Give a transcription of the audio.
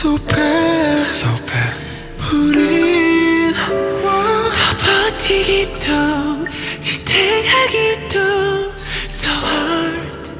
So bad, so bad. 우린 다 버티기도 지탱하기도 So hard